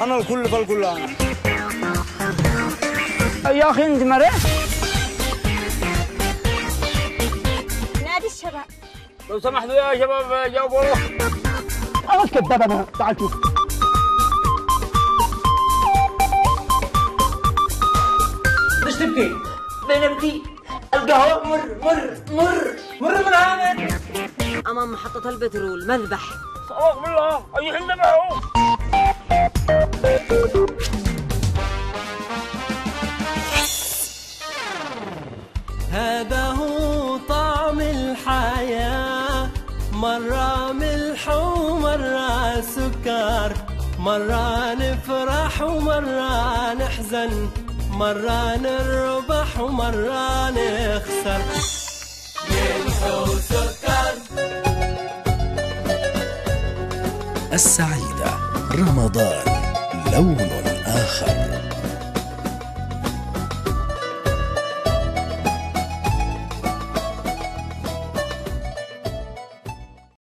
أنا الكل فالكل أنا يا أخي أنت مريح نادي الشباب. لو سمحتوا يا شباب جاوبوا. اغث كذاب أنا. تعال شوف. ليش تبكي؟ بين بدي القهوة مر مر مر مر من هذا. أمام محطة البترول مذبح. صلاح بالله أي حين ذبحوا هذا هو طعم الحياة. مرة ملح ومرة سكر مرة نفرح ومرة نحزن مرة نربح ومرة نخسر. ملح وسكر السعيدة رمضان لون آخر.